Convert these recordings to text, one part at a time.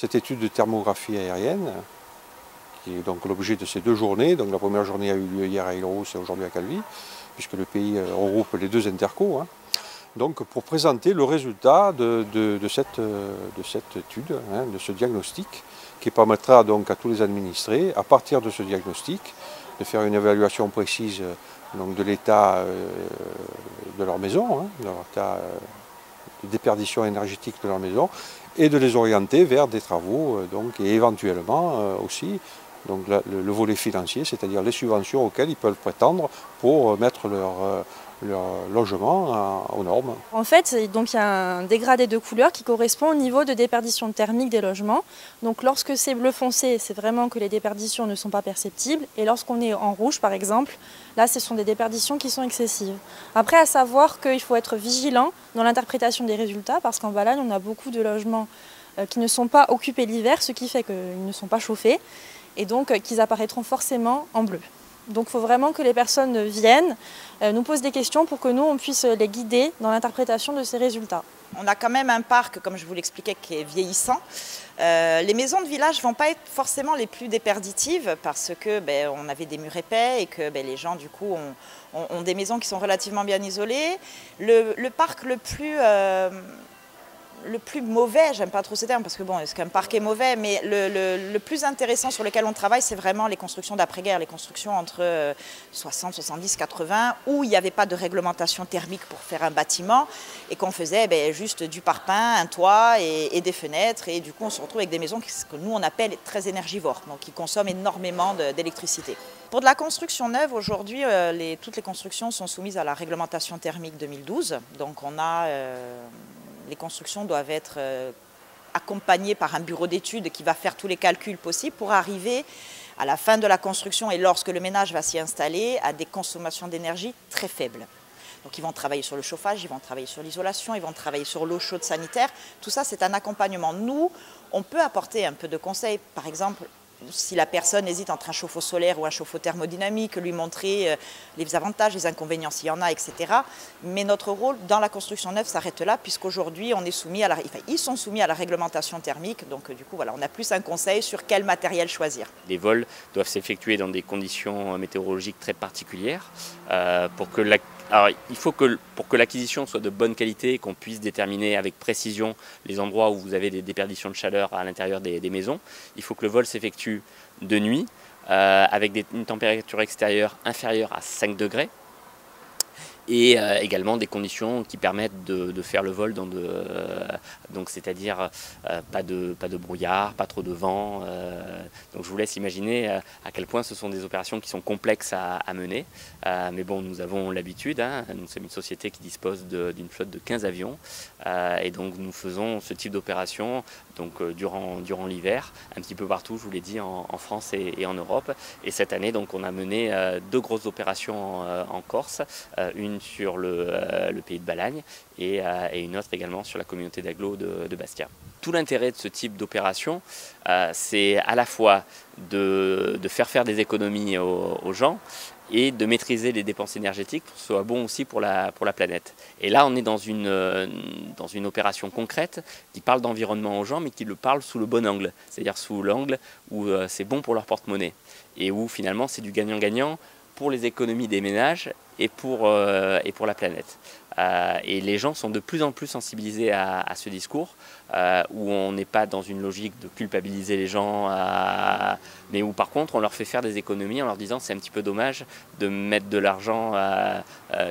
Cette étude de thermographie aérienne, qui est donc l'objet de ces deux journées, donc la première journée a eu lieu hier à Île-Rousse et aujourd'hui à Calvi, puisque le pays euh, regroupe les deux intercos, hein. donc pour présenter le résultat de, cette, de cette, étude, hein, de ce diagnostic, qui permettra donc à tous les administrés, à partir de ce diagnostic, de faire une évaluation précise donc, de l'état euh, de leur maison, hein, de l'état euh, de déperdition énergétique de leur maison, et de les orienter vers des travaux, donc, et éventuellement aussi donc le, volet financier, c'est-à-dire les subventions auxquelles ils peuvent prétendre pour euh, mettre leur, euh, logement aux normes. En fait, il y a un dégradé de couleur qui correspond au niveau de déperdition thermique des logements. Donc lorsque c'est bleu foncé, c'est vraiment que les déperditions ne sont pas perceptibles. Et lorsqu'on est en rouge, par exemple, là, ce sont des déperditions qui sont excessives. Après, à savoir qu'il faut être vigilant dans l'interprétation des résultats, parce qu'en Valais, on a beaucoup de logements euh, qui ne sont pas occupés l'hiver, ce qui fait qu'ils ne sont pas chauffés et donc euh, qu'ils apparaîtront forcément en bleu. Donc il faut vraiment que les personnes viennent, euh, nous posent des questions pour que nous, on puisse les guider dans l'interprétation de ces résultats. On a quand même un parc, comme je vous l'expliquais, qui est vieillissant. Euh, les maisons de village ne vont pas être forcément les plus déperditives parce que ben, on avait des murs épais et que ben, les gens du coup ont, des maisons qui sont relativement bien isolées. Le, parc le plus le plus mauvais, j'aime pas trop ce terme parce que bon, est-ce qu'un parc est mauvais, mais le, plus intéressant sur lequel on travaille, c'est vraiment les constructions d'après-guerre, les constructions entre 60, 70, 80, où il n'y avait pas de réglementation thermique pour faire un bâtiment et qu'on faisait ben, juste du parpaing, un toit et, des fenêtres. Et du coup, on se retrouve avec des maisons que nous, on appelle très énergivores, donc qui consomment énormément d'électricité. Pour de la construction neuve, aujourd'hui, euh, toutes les constructions sont soumises à la réglementation thermique 2012. Donc on a... Euh, les constructions doivent être euh, accompagnées par un bureau d'études qui va faire tous les calculs possibles pour arriver à la fin de la construction et lorsque le ménage va s'y installer à des consommations d'énergie très faibles. Donc ils vont travailler sur le chauffage, ils vont travailler sur l'isolation, ils vont travailler sur l'eau chaude sanitaire. Tout ça, c'est un accompagnement. Nous, on peut apporter un peu de conseils. Par exemple, si la personne hésite entre un chauffe-eau solaire ou un chauffe-eau thermodynamique, lui montrer euh, les avantages, les inconvénients s'il y en a, etc. Mais notre rôle dans la construction neuve s'arrête là, puisqu'aujourd'hui, on est soumis à la, ils sont soumis à la réglementation thermique. Donc, du coup, voilà, on a plus un conseil sur quel matériel choisir. Les vols doivent s'effectuer dans des conditions météorologiques très particulières euh, pour que alors, il faut que pour que l'acquisition soit de bonne qualité, qu'on puisse déterminer avec précision les endroits où vous avez des déperditions de chaleur à l'intérieur des, maisons, il faut que le vol s'effectue de nuit euh, avec une température extérieure inférieure à 5 degrés et euh, également des conditions qui permettent de, faire le vol dans euh, donc c'est-à-dire pas de pas de brouillard, pas trop de vent. Donc je vous laisse imaginer à quel point ce sont des opérations qui sont complexes à, mener. mais bon, nous avons l'habitude. Hein, nous sommes une société qui dispose d'une flotte de 15 avions et donc nous faisons ce type d'opération donc durant l'hiver, un petit peu partout. Je vous l'ai dit en, France et, en Europe. Et cette année, donc on a mené deux grosses opérations en, Corse, une sur euh, le, pays de Balagne euh, et, une autre également sur la communauté d'agglo de, Bastia. Tout l'intérêt de ce type d'opération, euh, c'est à la fois de, faire faire des économies aux, gens et de maîtriser les dépenses énergétiques pour que ce soit bon aussi pour la, planète. Et là, on est dans une, dans une opération concrète qui parle d'environnement aux gens, mais qui le parle sous le bon angle, c'est-à-dire sous l'angle où c'est bon pour leur porte-monnaie et où finalement c'est du gagnant-gagnant pour les économies des ménages euh, et pour la planète. Euh, et les gens sont de plus en plus sensibilisés à, ce discours, euh, où on n'est pas dans une logique de culpabiliser les gens, mais où par contre on leur fait faire des économies en leur disant c'est un petit peu dommage de mettre de l'argent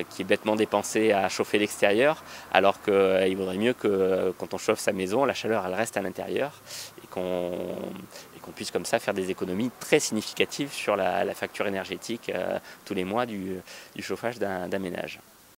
qui est bêtement dépensé à chauffer l'extérieur, alors qu'il vaudrait mieux que quand on chauffe sa maison, la chaleur elle reste à l'intérieur et qu'on puisse comme ça faire des économies très significatives sur la, facture énergétique euh, tous les mois du chauffage d'un ménage.